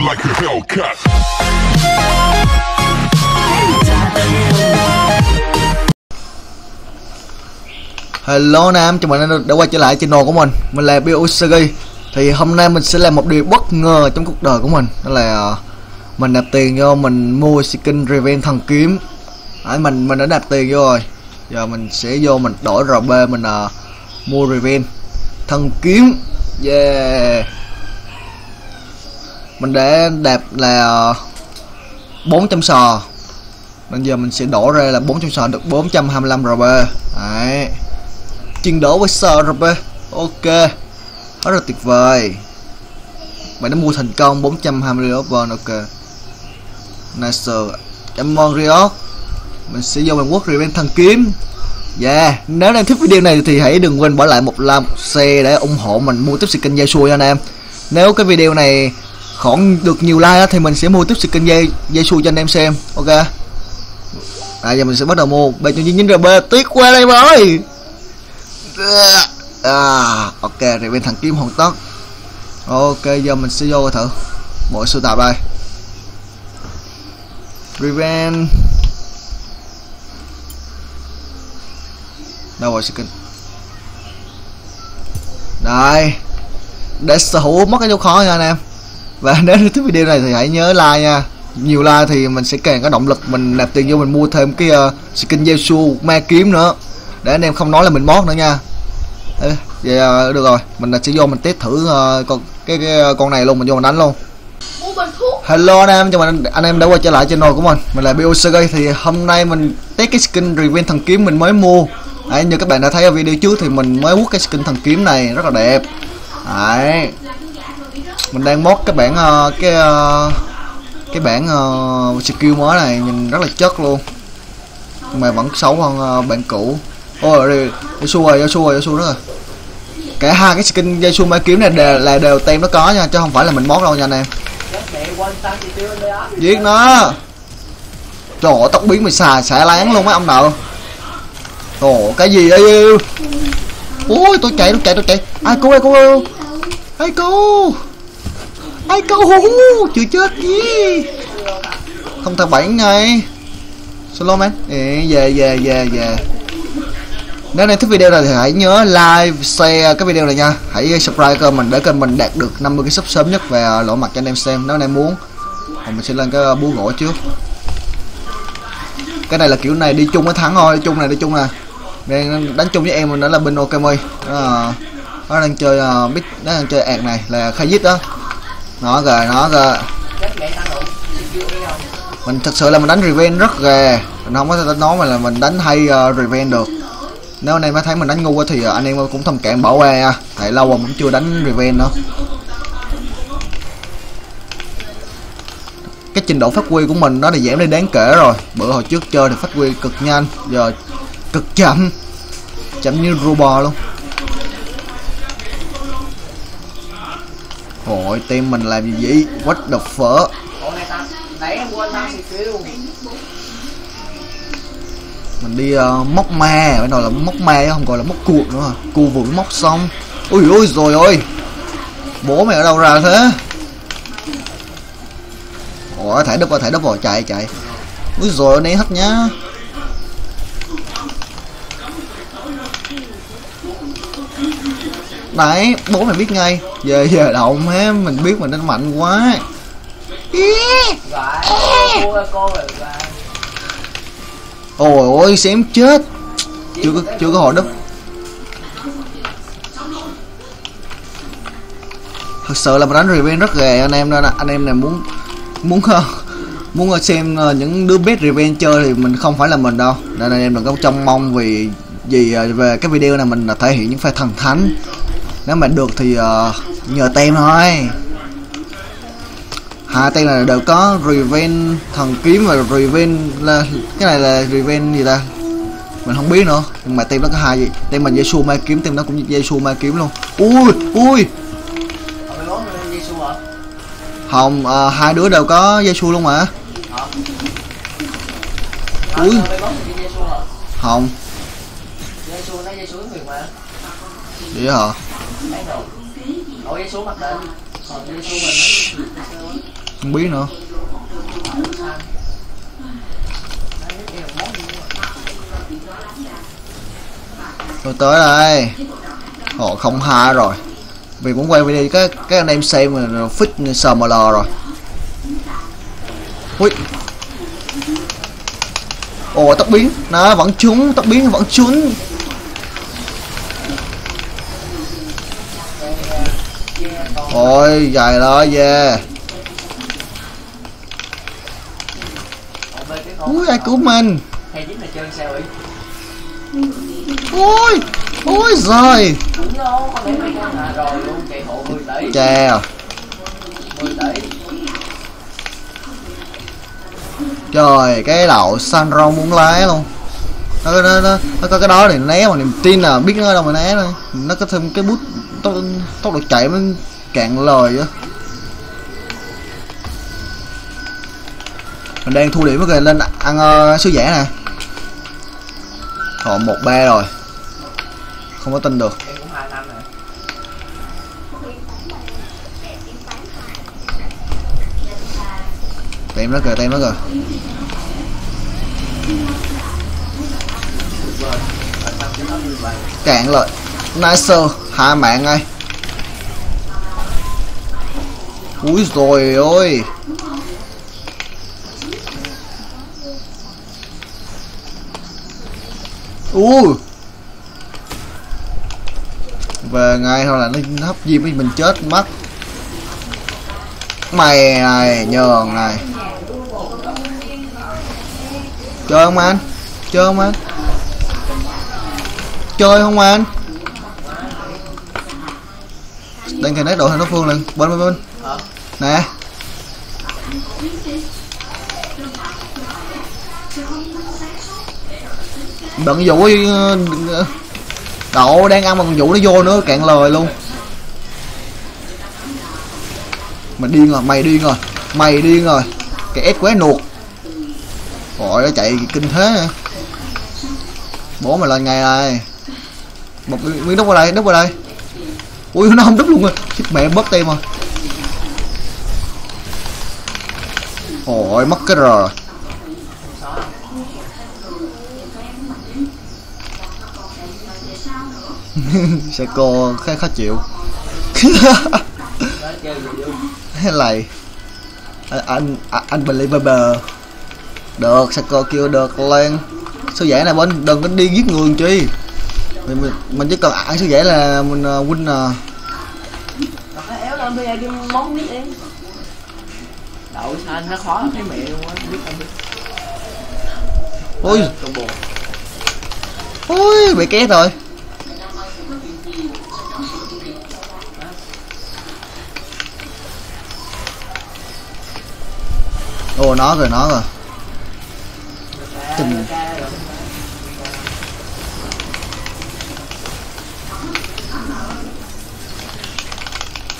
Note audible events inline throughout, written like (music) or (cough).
like a Hellcat. Hello nam, chào mừng anh đã quay trở lại channel của mình. Mình là Biosagi Thì hôm nay mình sẽ làm một điều bất ngờ trong cuộc đời của mình. Đó là ờ, Mình nạp tiền vô mình mua skin Revenge thần kiếm. Đấy, mình mình đã nạp tiền vô rồi. Giờ mình sẽ vô mình đổi RB mình uh, mua Revenge thần kiếm. Yeah. Mình để đẹp là 400 sò. Bây giờ mình sẽ đổ ra là 400 sò được 425 RB Đấy. Chuyên đổ với sò rb ok. Rất là tuyệt vời. Mày đã mua thành công 420 Open ok. Nice cảm ơn Riot. Mình sẽ vô Hàn quốc revenge thằng kiếm. Yeah, nếu anh em thích video này thì hãy đừng quên bỏ lại một like, một share để ủng hộ mình mua tiếp skin dây xui nha anh em. Nếu cái video này khoảng được nhiều like á, thì mình sẽ mua tiếp skin dây dây xu cho anh em xem. Ok. À giờ mình sẽ bắt đầu mua. Bây giờ nhìn RB tiếc qua đây rồi à, ok rồi bên thằng kim hoàn tất. Ok giờ mình sẽ vô thử bộ sưu tập đây. Revenge. Đâu rồi skin đây. Để sở hữu mất cái dấu khó nha anh em và (laughs) nếu thích video này thì hãy nhớ like nha. Nhiều like thì mình sẽ càng có động lực mình nạp tiền vô mình mua thêm cái uh, skin Jesu ma kiếm nữa. Để anh em không nói là mình mót nữa nha. Ê, vậy à, được rồi. Mình sẽ vô mình test thử uh, con cái, cái con này luôn. Mình vô mình đánh luôn. Hello anh em chào mừng anh em đã quay trở lại channel của mình. Mình là Biosagi thì hôm nay mình test cái skin revenge thần kiếm mình mới mua. Đấy, như các bạn đã thấy ở video trước thì mình mới quất cái skin thần kiếm này. Rất là đẹp. Đấy mình đang mod cái bản uh, ờ, cái uh, cái bản uh, ờ, skill mới này nhìn rất là chất luôn. Mà vẫn xấu hơn uh, bản cũ. Ôi rồi Yasuo rồi Yasuo rồi Yasuo đó rồi. Cả hai cái skin Yasuo mai kiếm này đều là đều tem nó có nha chứ không phải là mình mót đâu nha anh em. Giết nó. Trời ơi tóc biến mày xài xả láng luôn mấy ông nợ ồ cái gì đây ôi tôi chạy tôi chạy tôi chạy. Ai cứu ai cứu? Ai cứu? Ai hú chưa chết gì? Không thằng bảy ngày solo man. Ê, về về về về. Nếu anh thích video này thì hãy nhớ like, share cái video này nha. Hãy subscribe kênh mình để kênh mình đạt được 50 cái sub sớm nhất và lộ mặt cho anh em xem. Nếu anh em muốn Còn mình sẽ lên cái búa gỗ trước. Cái này là kiểu này đi chung với thắng thôi, đi chung này đi chung nè Đang đánh chung với em mình đó là bên Okami Đó nó đang chơi uh, bit nó đang chơi ạc này là khai giết đó nó rồi nó rồi mình thật sự là mình đánh revenge rất ghê. Mình không có nói mà là mình đánh hay uh, revenge được. Nếu anh em thấy mình đánh ngu quá thì ờ, anh em cũng thông cảm bỏ qua nha. Tại lâu rồi cũng chưa đánh revenge nữa. Cái trình độ phát huy của mình nó đã giảm đi đáng kể rồi. Bữa hồi trước chơi thì phát huy cực nhanh giờ cực chậm. Chậm như robot luôn. Hội team mình làm gì vậy? What the fuck? mình đi uh, móc ma cái nào là móc ma chứ không gọi là móc cuộn nữa à. cu vừa móc xong. Ui ôi rồi ôi. Bố mày ở đâu ra thế? Ủa thải đúp rồi thải đúp rồi chạy chạy. Ui rồi né hết nhá đấy, bố mày biết ngay. Về giờ động á mình biết mình đánh mạnh quá. Ôi ôi, xém chết. Chưa có chưa có hồi đúp thật sự là mình đánh revenge rất ghê. Anh em nên, anh em này muốn muốn ờ, muốn ờ, xem ờ, những đứa biết revenge chơi thì mình không phải là mình đâu. Nên anh em đừng có trông mong vì gì về cái video này mình là thể hiện những pha thần thánh nếu mà được thì uh, nhờ tem thôi. Hai tên này đều có revenge thần kiếm và revenge là cái này là revenge gì ta? Mình không biết nữa nhưng mà tem nó có hai gì tem mình Jesu ma kiếm tem nó cũng Jesu ma kiếm luôn. Ui ui! Không uh, hai đứa đều có Jesu luôn mà. Ui! Không. Vậy hả không biết nữa. Tôi tới đây. Họ không hai rồi. Vì muốn quay video, các các anh em xem mà fit sml rồi. Ui. Ồ, tóc biến. Nó vẫn trúng, tóc biến vẫn trúng. Ôi dài đó về Ui ai cứu mình? Ôi Ôi giời. Chè Trời cái đậu Sanron muốn lái luôn. Nó nó, nó, nó có cái đó để né mà niềm tin là biết nó đâu mà né thôi. Nó có thêm cái bút tốc tốc độ chạy mới cạn lời á. Mình đang thu điểm mới kìa lên ăn ờ, uh, sứ giả nè. Còn một ba rồi. Không có tin được. Tem nó kìa tem nó kìa. Cạn lợi nice hai mạng ơi úi rồi ôi u về ngay thôi là nó hấp diêm với mình chết mất. Mày này, nhường này. Chơi không anh? Chơi không anh? Chơi không anh? Đang connect đội thằng đối phương lần bên bên bên. Hả? nè. Đừng dụ ờ, đậu đang ăn mà còn dụ nó vô nữa cạn lời luôn. Mày điên rồi mày điên rồi. Mày điên rồi. Cái ép quế nuột. Gọi nó chạy kinh thế nè bố mày lên ngay đây. Một miếng đúc vào đây đúc vào đây ui nó không đúp luôn rồi. Chết mẹ bớt tem rồi. Ôi mất cái rồi. (laughs) Sẽ cô khá khó chịu. (laughs) Hay lầy anh anh anh bờ, được sao cô kêu được lên số giải này bên đừng có đi giết người chi? Mình, mình, mình chỉ cần ăn số giải là mình uh, win à. Éo lên bây giờ cái món biết em đậu xanh nó khó cái mẹ luôn á biết không? Biết ôi bị két rồi. Ồ nó rồi nó rồi. Tình-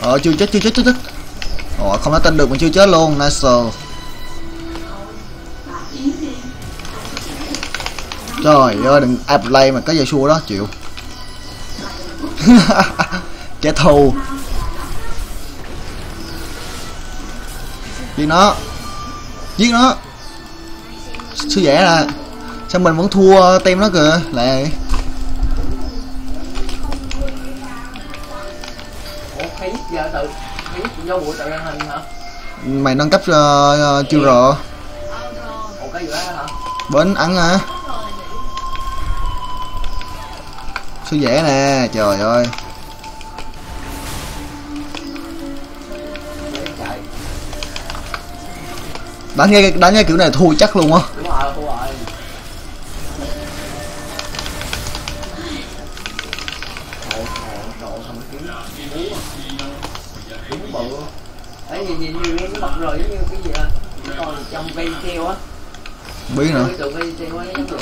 ờ chưa chết chưa chết chưa chết. Ờ không nói tin được mà chưa chết luôn? Nice. Trời ơi, đừng apply mà có giày xua đó, chịu. (laughs) Kẻ thù. Giết nó. Giết nó. Sư vẻ là sao mình vẫn thua tem nó kìa? Lại giờ tự khí do bụi tự ăn hình hả? Mày nâng cấp uh, chưa gì đó hả? Bến ăn hả? Sư giả nè trời ơi. Đánh nghe đánh nghe kiểu này thua chắc luôn á trong treo á. Biết nữa.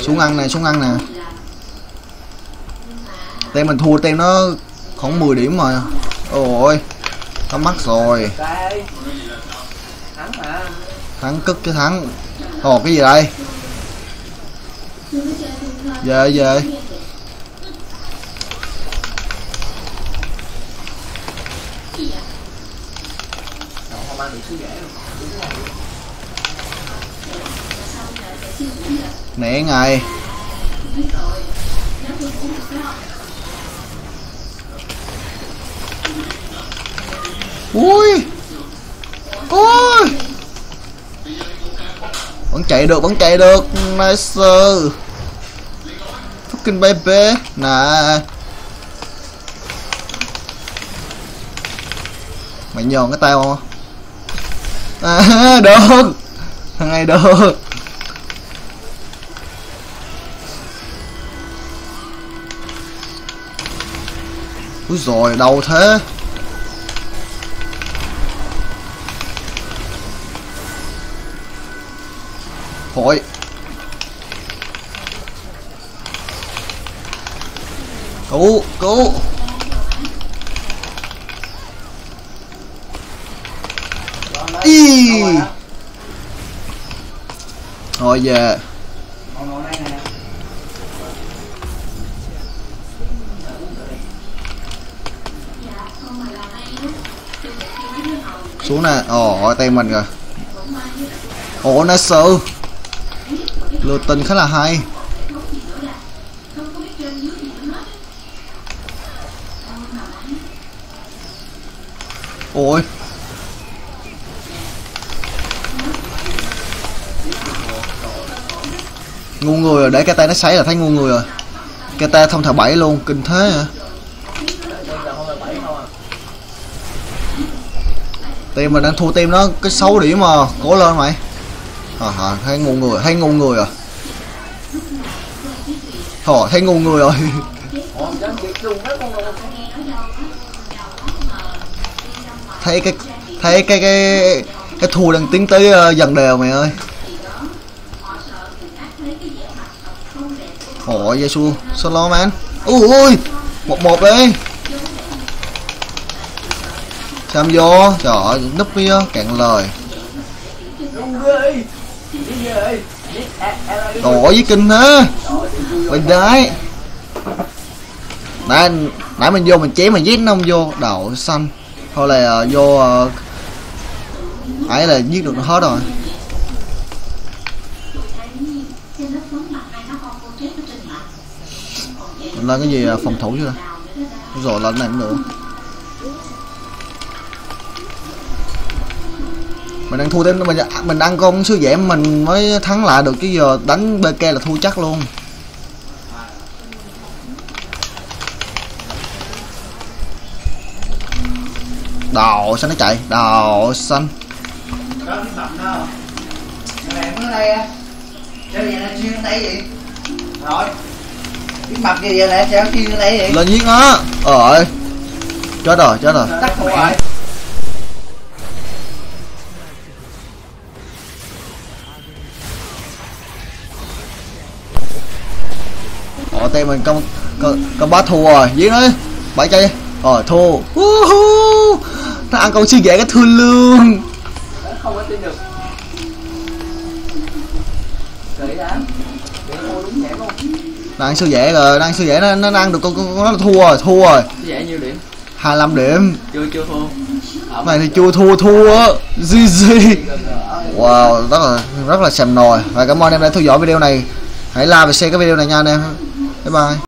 Xuống ăn nè xuống ăn nè. Tem mình thua tem nó khoảng 10 điểm mà ôi nó mắc rồi. Thắng cất cái thắng. Ồ cái gì đây? Về về Đồ không không ăn được sư dễ luôn đúng rồi Mẹ ngay ui. Ui. Vẫn chạy được vẫn chạy được. Nice fucking baby. Nè. Mày nhòn cái tao không? À, (laughs) được. Thằng này được. Úi rồi đâu thế Hội Cứu Cứu Đó. Ý. Rồi về Xuống nè. Ồ oh, tay mình rồi Ồ nice Lừa tình khá là hay. Ôi. Ngu người rồi, để cái tay nó sấy là thấy ngu người rồi. Cái tay thông thả bảy luôn, kinh thế hả? à giờ không là bảy không à Team mà đang thua team nó cái xấu điểm mà Cố lên mày. À, à, Thấy ngu người, thấy ngu người rồi Thôi, thấy ngu người rồi. (laughs) Thấy cái Thấy cái cái cái thua đang tiến tới uh, dần đều mày ơi. Ôi Giêsu Solo man. Ui một một đi. Xem vô Trời ơi núp kia cạn lời. Đồ với kinh thế Bên đấy Nãy nãy mình vô mình chém mình giết nó không vô Đậu xanh. Thôi là uh, vô ờ, ấy là giết được nó hết rồi. Mình lên cái gì ờ, phòng thủ chưa? Rồi lên này cũng được. Mình đang thua thêm mình mình ăn con sư giảm mình mới thắng lại được chứ giờ đánh BK là thua chắc luôn đồ xanh nó chạy đồ xanh cái gì là Lên giết nó Ờ ơi Chết rồi chết rồi Ờ tay mình con con, con bá thua rồi. Giết nó Bảy chạy Rồi thua. Nó ăn con sư dễ cái thua luôn Đó, Không có tin được ăn sư dễ rồi ăn sư dễ nó, nó ăn được con, con, nó thua rồi Thua rồi. Dễ nhiêu điểm 25 điểm. Chưa chưa thua Ở Này thì chua thua thua GG Wow rất là rất là sầm nồi. Và cảm ơn em đã theo dõi video này. Hãy like và share cái video này nha anh em 拜拜。